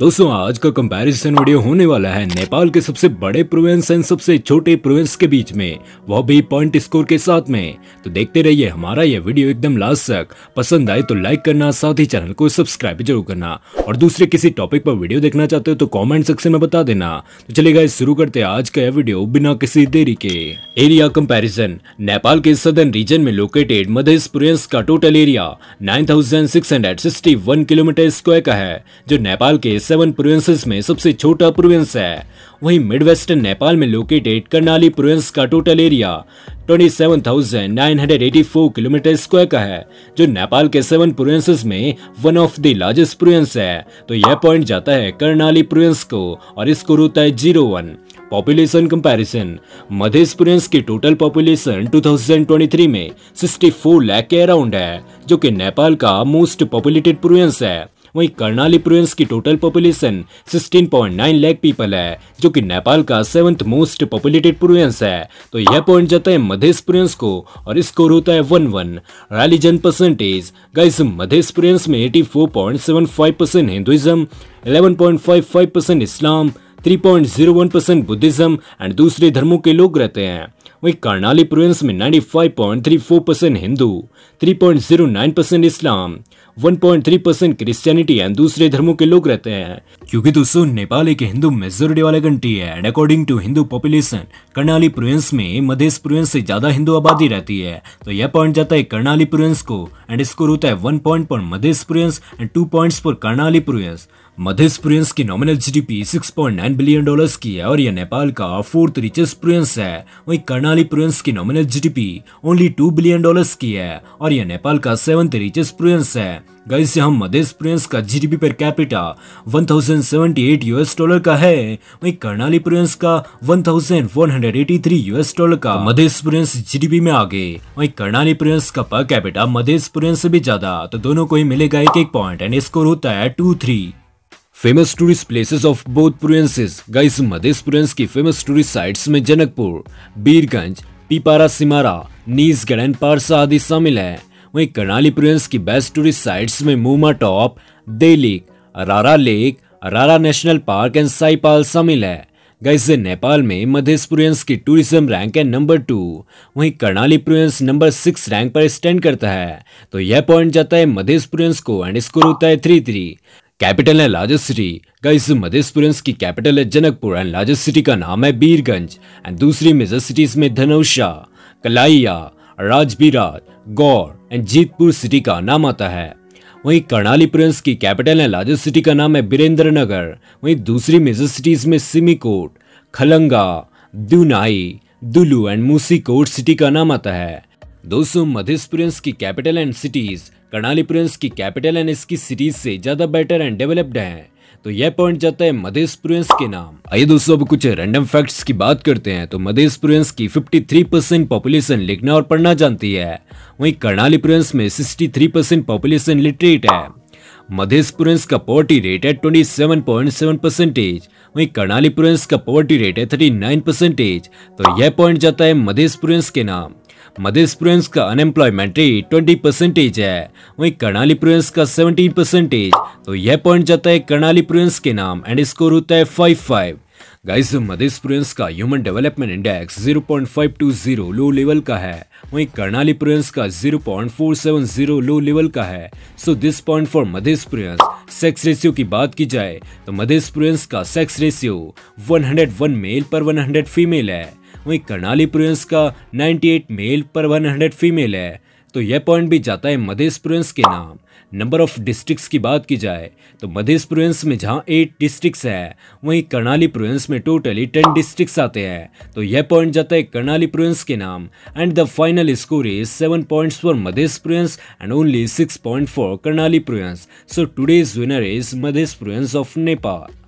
दोस्तों, आज का कंपैरिजन वीडियो होने वाला है नेपाल के सबसे बड़े प्रोविंस एंड सबसे छोटे प्रोविंस के बीच में। वो भी पॉइंट स्कोर के साथ में। तो देखते रहिए हमारा ये वीडियो एकदम लास्ट तक पसंद आए तो लाइक करना, साथ ही चैनल को सब्सक्राइब ज़रूर करना। और दूसरे किसी टॉपिक पर वीडियो देखना चाहते हो तो कॉमेंट सेक्शन में बता देना। तो चलेगा शुरू करते आज का यह वीडियो बिना किसी देरी के। एरिया कंपेरिजन नेपाल के सदर्न रीजन में लोकेटेड मध्य प्रोविंस का total area nine kilometre square का है, जो नेपाल के सेवन प्रोविंसेस में सबसे छोटा प्रोविंस है। वहीं मिड वेस्टर्न नेपाल में लोकेटेड करनाली प्रोविंस का टोटल एरिया 27,984 किलोमीटर स्क्वायर का है जो नेपाल के सेवन प्रोविंसेस में one of the largest province है। तो यह पॉइंट जाता है करनाली प्रोविंस को और इसको रोता है zero one population comparison Madhya province की टोटल पॉपुलेशन 2023 में 64 लाख के अराउंड है जो कि नेपाल का मोस्ट पॉपुलेटेड प्रोविंस है। वहीं कर्नाली प्रोविंस की टोटल पॉपुलेशन 16.9 लाख पीपल है, जो कि नेपाल का सेवंथ मोस्ट पॉपुलेटेड प्रोविंस है। तो यह पॉइंट जाता है मध्य प्रोविंस को, और स्कोर होता है one one religion percentage guys Madhya province में 84.75 percent Hinduism 11.55 percent Islam 3.01 percent Buddhism and दूसरे धर्मों के लोग रहते हैं। वहीं कर्नाली प्रोविंस में 95.34 percent Hindu 3.09 percent Islam 1.3 percent Christianity and दूसरे धर्मों के लोग रहते हैं। क्योंकि दोस्तों, नेपाल एक हिंदू मेजोरिटी वाला कंट्री है and according to Hindu population Karnali province में मध्य प्रोविंस से ज़्यादा हिंदू आबादी रहती है। तो यह पॉइंट जाता है कर्नाली प्रोविंस को एंड स्कोर होता है वन पॉइंट पर Madhya province and two points पर कर्नाली प्रोविंस मध्य प्रोविंस की नॉमिनल जीडीपी 6.9 बिलियन डॉलर्स की है और यह नेपाल का फोर्थ रिचेस्ट प्रोविंस है। वहीं कर्नाली प्रोविंस की nominal GDP only 2 billion dollars की है और यह नेपाल का सेवंथ रिचेस्ट प्रोविंस है। गाइस यहाँ मध्य प्रोविंस का GDP per capita 1078 US dollar का है। वहीं कर्नाली प्रोविंस का 1183 यूएस डॉलर का मध्य प्रोविंस जीडीपी में आगे। वहीं कर्नाली प्रोविंस का पर कैपिटा मध्य प्रोविंस से भी ज़्यादा। तो दोनों को ही मिलेगा एक एक पॉइंट एंड स्कोर होता है two three famous tourist places of both provinces guys Madhya province की फ़ेमस टूरिस्ट साइट्स में जनकपुर, बीरगंज, पीपारा, सिमारा। नीसगढ़ एंड पारसा आदि शामिल है। वहीं करनाली प्रोविंस की बेस्ट टूरिस्ट साइट्स में मूमा टॉप दे रारा लेक रारा नेशनल पार्क एंड साईपाल शामिल है। गाइस नेपाल में मध्य प्रोविंस की टूरिज़्म रैंक है नंबर टू वहीं Karnali province number six rank पर स्टैंड करता है। तो यह पॉइंट जाता है मध्य प्रोविंस को एंड स्कोर होता है थ्री थ्री कैपिटल है largest city guys Madhya province की कैपिटल है जनकपुर एंड लार्जेस्ट सिटी का नाम है बीरगंज। एंड दूसरी मेजर सिटीज़ में धनौषा। कलाइया राजबीराज गौर एंड जीतपुर सिटी का नाम आता है। वहीं कर्णाली प्रोविंस की कैपिटल है लार्जेस्ट सिटी का नाम है बीरेंद्र नगर वहीं दूसरी मेजर सिटीज़ में सिमीकोट, खलंगा, दुनाई, दुलू एंड मूसीकोट सिटी का नाम आता है। दोस्तों मध्य प्रोविंस की capital and cities, Karnali province की कैपिटल एंड इसकी सिटीज़ से ज़्यादा बेटर एंड डेवलप्ड हैं। तो यह पॉइंट जाता है मध्य प्रोविंस के नाम। आइए दोस्तों, अब कुछ रैंडम फैक्ट्स की बात करते हैं। तो मध्य प्रोविंस की 53 परसेंट पॉपुलेशन लिखना और पढ़ना जानती है। वहीं कर्नाली प्रोविंस में 63 परसेंट पॉपुलेशन लिटरेट है। मध्य प्रोविंस का पॉवर्टी रेट है 27.7 परसेंटेज वहीं कर्नाली प्रोविंस का पॉवर्टी रेट है 39 परसेंटेज तो यह पॉइंट जाता है मध्य प्रोविंस के नाम। मध्य प्रोविंस का अनएम्प्लॉयमेंट रेट ट्वेंटी परसेंटेज है। वहीं कर्नाली प्रोविंस का सेवनटीन परसेंटेज तो यह पॉइंट जाता है कर्नाली प्रोविंस के नाम एंड स्कोर होता है five five guys Madhya province का human development index 0.520 low level का है। वहीं कर्नाली प्रोविंस का 0.470 लो लेवल का है। So this point for Madhya province sex ratio की बात की जाए तो मध्य प्रोविंस का सेक्स रेशियो 101 मेल पर 100 फीमेल है। वहीं कर्णाली प्रोविंस का 98 मेल पर 100 फीमेल है। तो यह पॉइंट भी जाता है मध्य प्रोविंस के नाम। नंबर ऑफ़ डिस्ट्रिक्ट्स की बात की जाए तो मध्य प्रोविंस में जहाँ एट डिस्ट्रिक्ट्स है, वहीं कर्णाली प्रोविंस में टोटली टेन डिस्ट्रिक्ट्स आते हैं। तो यह पॉइंट जाता है कर्नाली प्रोविंस के नाम। And the final score is seven points for Madhya province and only six point for Karnali province. So today's winner is Madhya province of Nepal